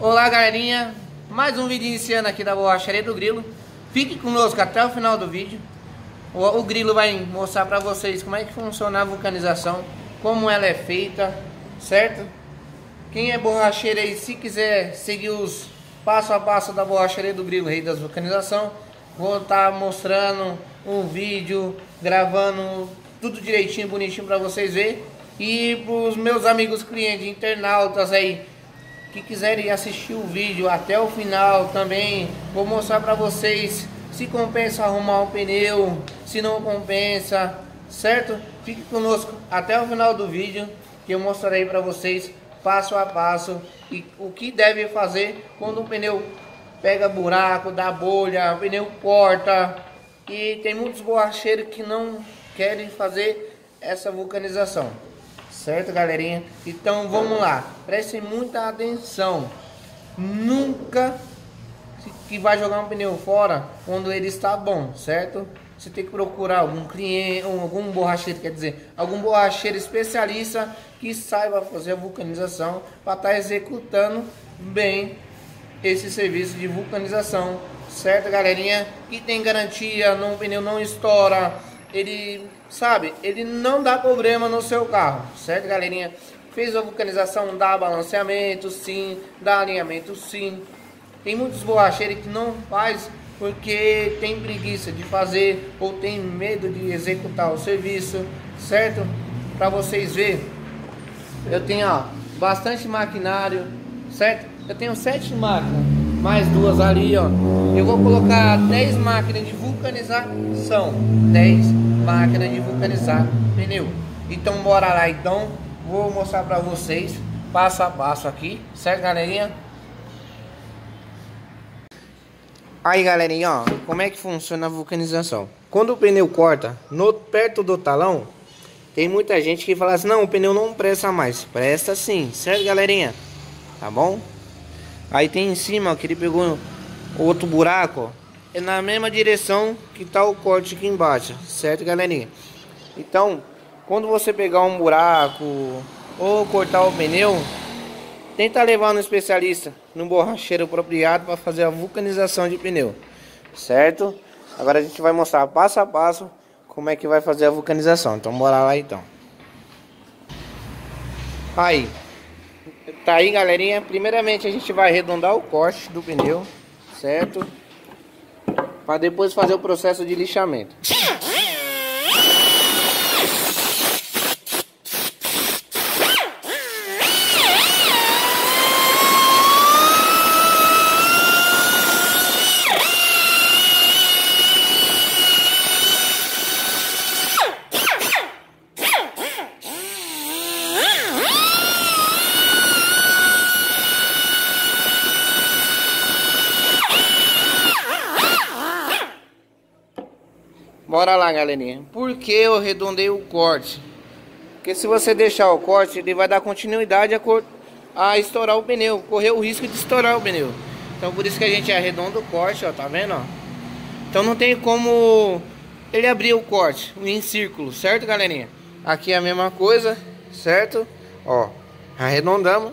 Olá galerinha, mais um vídeo iniciando aqui da borracharia do Grilo. Fique conosco até o final do vídeo. O, o Grilo vai mostrar para vocês como é que funciona a vulcanização Como ela é feita, certo? Quem é borracheiro aí, se quiser seguir os passo a passo da borracharia do Grilo Rei das Vulcanização Vou estar tá mostrando um vídeo, gravando tudo direitinho, bonitinho para vocês verem. E para os meus amigos clientes, internautas aí que quiserem assistir o vídeo até o final também vou mostrar para vocês se compensa arrumar um pneu, se não compensa, certo? Fique conosco até o final do vídeo que eu mostrarei para vocês passo a passo e o que deve fazer quando o pneu pega buraco, dá bolha, o pneu corta e tem muitos borracheiros que não querem fazer essa vulcanização. Certo, galerinha? Então vamos lá. Prestem muita atenção. Nunca que vai jogar um pneu fora quando ele está bom, certo? Você tem que procurar algum cliente, algum borracheiro, quer dizer, algum borracheiro especialista que saiba fazer a vulcanização para estar tá executando bem esse serviço de vulcanização, certo, galerinha? Que tem garantia, não, o pneu não estoura, ele, sabe, ele não dá problema no seu carro, certo, galerinha? Fez a vulcanização, dá balanceamento, sim, dá alinhamento, sim. Tem muitos borracheiros que não faz porque tem preguiça de fazer ou tem medo de executar o serviço, certo? Para vocês verem, eu tenho ó, bastante maquinário, certo? Eu tenho sete máquinas, mais duas ali, ó. Eu vou colocar 10 máquinas de vulcanização. 10 máquinas de vulcanizar pneu. Então bora lá então. Vou mostrar para vocês passo a passo aqui, certo galerinha? Aí galerinha, ó, como é que funciona a vulcanização? Quando o pneu corta no, perto do talão, tem muita gente que fala assim, não, o pneu não presta mais. Presta sim, certo galerinha? Tá bom? Aí tem em cima, ó, que ele pegou outro buraco, ó, é na mesma direção que tá o corte aqui embaixo, certo galerinha? Então, quando você pegar um buraco ou cortar o pneu, tenta levar no especialista, no borracheiro apropriado para fazer a vulcanização de pneu, certo? Agora a gente vai mostrar passo a passo como é que vai fazer a vulcanização. Então bora lá então. Aí, Tá aí, galerinha. Primeiramente a gente vai arredondar o corte do pneu, certo? Para depois fazer o processo de lixamento. Bora lá, galerinha. Por que eu arredondei o corte? Porque se você deixar o corte, ele vai dar continuidade a, cor... a estourar o pneu. Correr o risco de estourar o pneu. Então por isso que a gente arredonda o corte, ó. Tá vendo, ó? Então não tem como ele abrir o corte em círculo, certo, galerinha? Aqui é a mesma coisa, certo? Ó, arredondamos,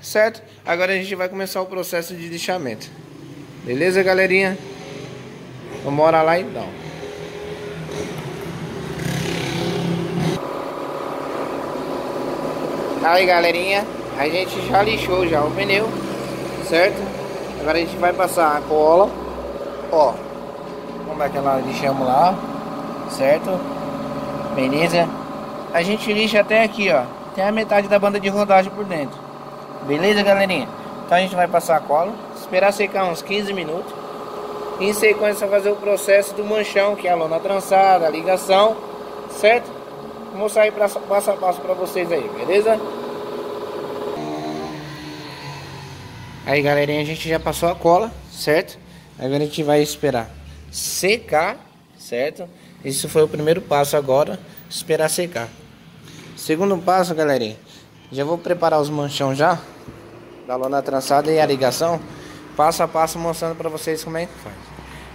certo? Agora a gente vai começar o processo de lixamento. Beleza, galerinha? Vamos lá então. Aí galerinha, a gente já lixou já o pneu, certo? Agora a gente vai passar a cola, ó, como é que ela lixamos lá, certo? Beleza? A gente lixa até aqui, ó, tem a metade da banda de rodagem por dentro. Beleza, galerinha? Então a gente vai passar a cola, esperar secar uns 15 minutos. Em sequência fazer o processo do manchão, que é a lona trançada, a ligação, certo? Vou mostrar pra, passo a passo pra vocês aí, beleza? Aí galerinha, a gente já passou a cola, certo? Agora a gente vai esperar secar, certo? Isso foi o primeiro passo agora, esperar secar. Segundo passo, galerinha, já vou preparar os manchão já, da lona trançada e a ligação, passo a passo mostrando pra vocês como é que faz,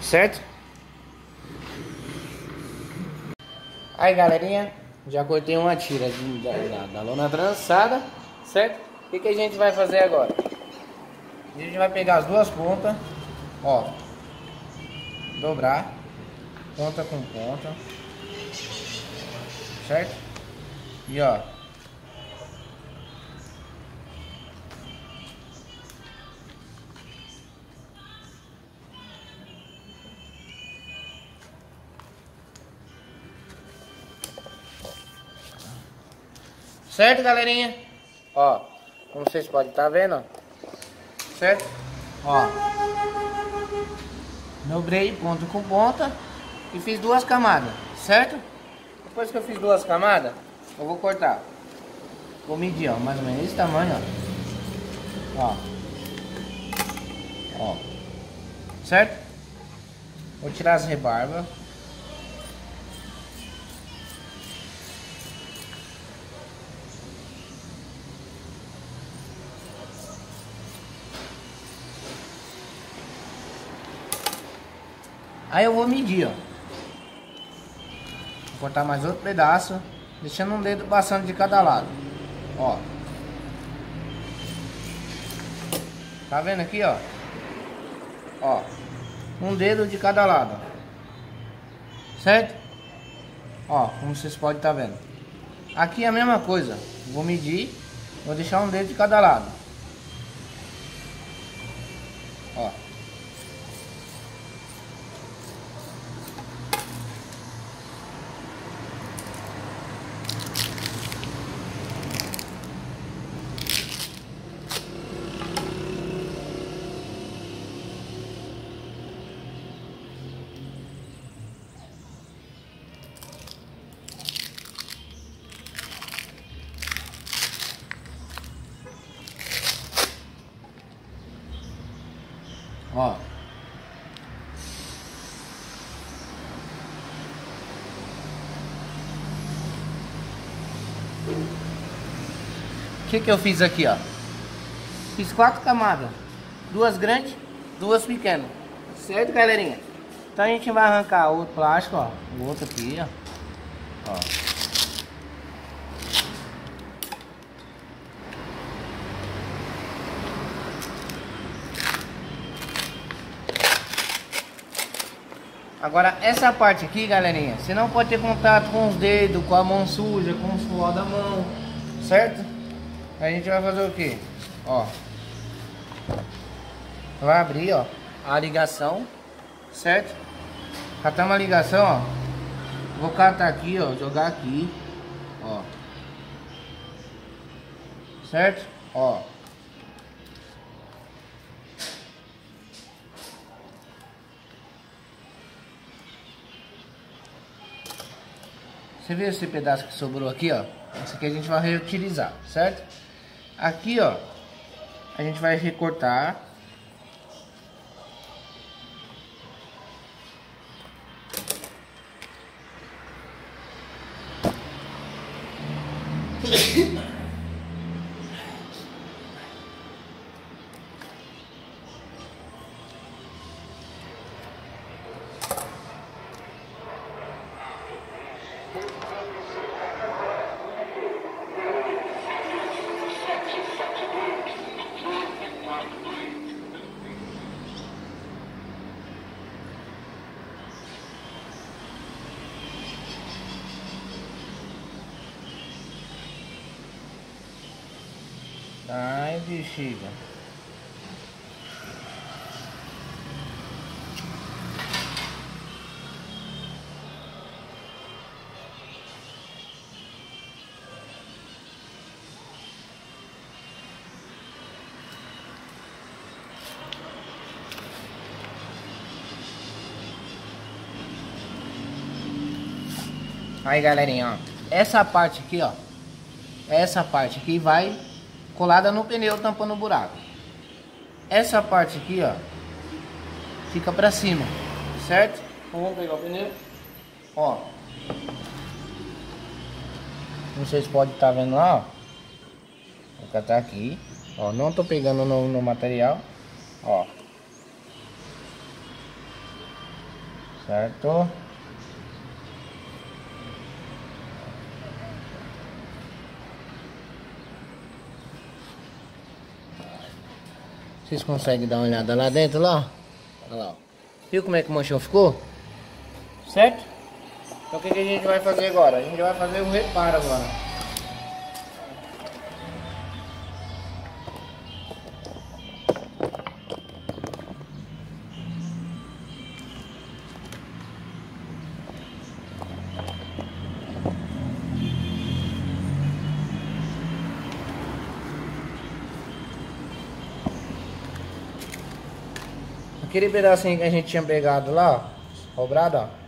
certo? Aí galerinha, já cortei uma tira da, da, da lona trançada, certo? O que, que a gente vai fazer agora? A gente vai pegar as duas pontas, ó, dobrar, ponta com ponta, certo? E ó, Certo, galerinha? Ó, como vocês podem estar tá vendo, ó. Certo? Ó. Dobrei ponta com ponta e fiz duas camadas, certo? Depois que eu fiz duas camadas, eu vou cortar. Vou medir, ó, mais ou menos esse tamanho, ó. Ó. Ó. Certo? Vou tirar as rebarbas. Aí eu vou medir, ó. Vou cortar mais outro pedaço, deixando um dedo passando de cada lado. Ó. Tá vendo aqui, ó? Ó. Um dedo de cada lado. Certo? Ó, como vocês podem estar tá vendo. Aqui é a mesma coisa. Vou medir, vou deixar um dedo de cada lado. Ó. Ó. O que que eu fiz aqui, ó? Fiz quatro camadas. Duas grandes, duas pequenas. Certo, galerinha? Então a gente vai arrancar o plástico, ó. O outro aqui, ó. Ó. Agora, essa parte aqui, galerinha, você não pode ter contato com os dedos, com a mão suja, com o suor da mão, certo? A gente vai fazer o que? Ó. Vai abrir, ó, a ligação, certo? Catar uma ligação, ó. Vou catar aqui, ó, jogar aqui, ó. Certo? Ó. Você vê esse pedaço que sobrou aqui, ó? Esse aqui a gente vai reutilizar, certo? Aqui, ó, a gente vai recortar. Ai, bexiga. Aí galerinha, ó, essa parte aqui, ó, essa parte aqui vai colada no pneu tampando o buraco. Essa parte aqui, ó, fica pra cima, certo? Então, vamos pegar o pneu, ó. Vocês podem estar tá vendo lá, ó. Vou catar aqui, ó, não tô pegando no, no material, ó. Certo? Vocês conseguem dar uma olhada lá dentro, lá? Olha lá, ó. Viu como é que o manchão ficou? Certo? Então o que, que a gente vai fazer agora? A gente vai fazer o reparo agora. Aquele pedacinho que a gente tinha pegado lá, ó, dobrado, ó.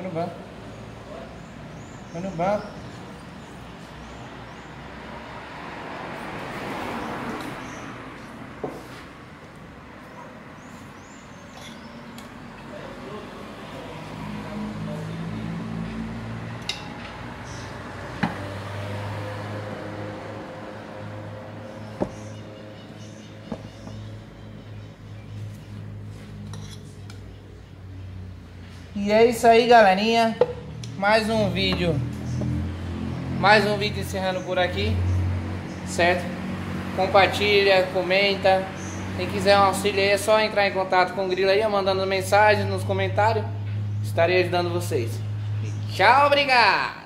Foi no banco. Foi E é isso aí, galerinha. Mais um vídeo. Mais um vídeo encerrando por aqui. Certo? Compartilha, comenta. Quem quiser um auxílio aí é só entrar em contato com o Grilo aí, mandando mensagens nos comentários. Estarei ajudando vocês. Tchau, obrigado!